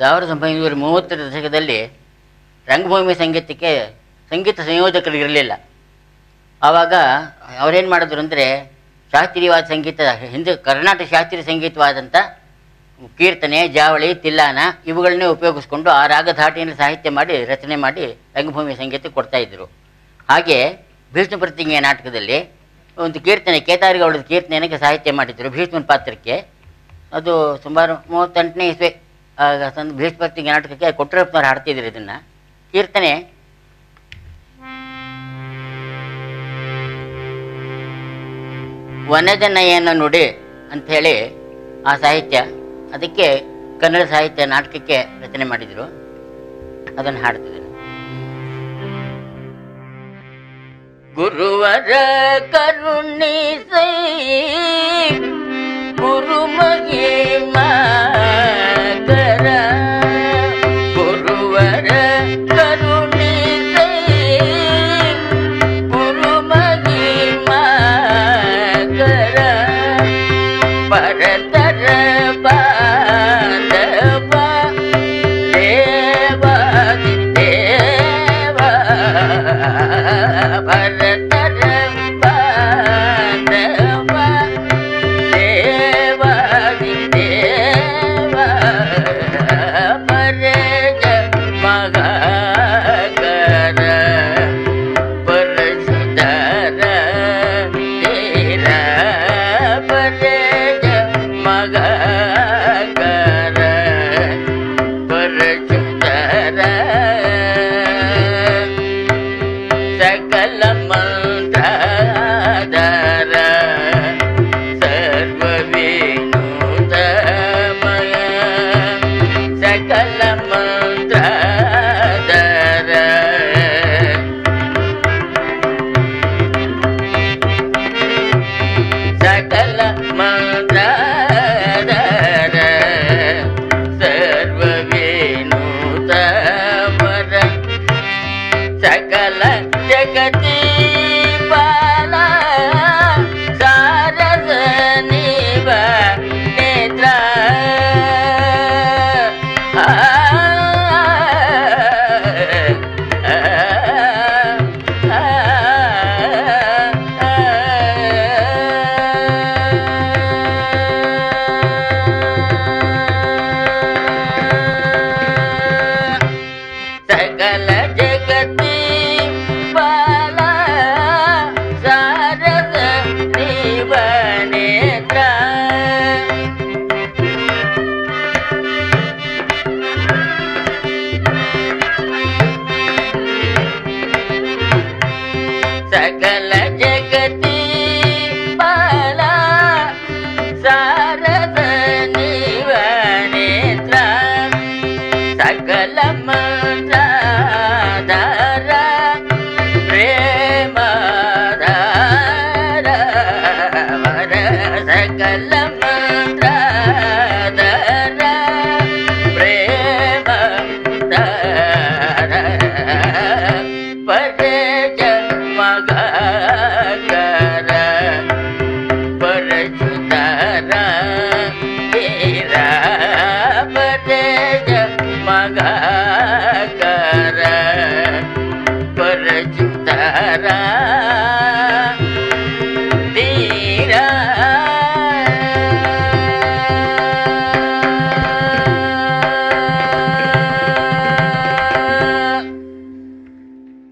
ಸಾವಿರದ ಒಂಬೈನೂರ ಮೂವತ್ತರ ದಶಕದಲ್ಲಿ ರಂಗಭೂಮಿ ಸಂಗೀತಕ್ಕೆ ಸಂಗೀತ ಸಂಯೋಜಕರು ಇರಲಿಲ್ಲ ಆವಾಗ ಅವರೇನು ಮಾಡಿದ್ರು ಅಂದರೆ ಶಾಸ್ತ್ರೀಯವಾದ ಸಂಗೀತ, ಹಿಂದೆ ಕರ್ನಾಟಕ ಶಾಸ್ತ್ರೀಯ ಸಂಗೀತವಾದಂಥ ಕೀರ್ತನೆ, ಜಾವಳಿ, ತಿಲ್ಲಾನ ಇವುಗಳನ್ನೇ ಉಪಯೋಗಿಸ್ಕೊಂಡು ಆ ರಾಗಧಾಟಿಯನ್ನು ಸಾಹಿತ್ಯ ಮಾಡಿ, ರಚನೆ ಮಾಡಿ ರಂಗಭೂಮಿ ಸಂಗೀತ ಕೊಡ್ತಾಯಿದ್ರು ಹಾಗೆ ಭೀಷ್ಮ ಪ್ರತಿಜ್ಞೆ ನಾಟಕದಲ್ಲಿ ಒಂದು ಕೀರ್ತನೆ ಕೇತಾರಿಗೌಡದ ಕೀರ್ತನೆಗೆ ಸಾಹಿತ್ಯ ಮಾಡಿದ್ರು ಭೀಷ್ಮನ ಪಾತ್ರಕ್ಕೆ. ಅದು ಸುಮಾರು ಮೂವತ್ತೆಂಟನೇ ಇಸ್ವೆ ಪ್ರತಿಜ್ಞೆ ನಾಟಕಕ್ಕೆ ಕೊಟ್ಟರಪ್ಪನವ್ರು ಹಾಡ್ತಿದ್ರು ಇದನ್ನ. ಕೀರ್ತನೆ. ವನದ ನಯನ ನುಡಿ ಅಂಥೇಳಿ ಆ ಸಾಹಿತ್ಯ. ಅದಕ್ಕೆ ಕನ್ನಡ ಸಾಹಿತ್ಯ ನಾಟಕಕ್ಕೆ ರಚನೆ ಮಾಡಿದರು. ಅದನ್ನು ಹಾಡ್ತಿದ್ದೇನೆ ಗುರುವರ ಕರುಣಿಸ ഭരത மன்ற Yeah. సకల మంత్రాధర ప్రేమ పరే మగర పరచుతర పరే మగర పరచుతరా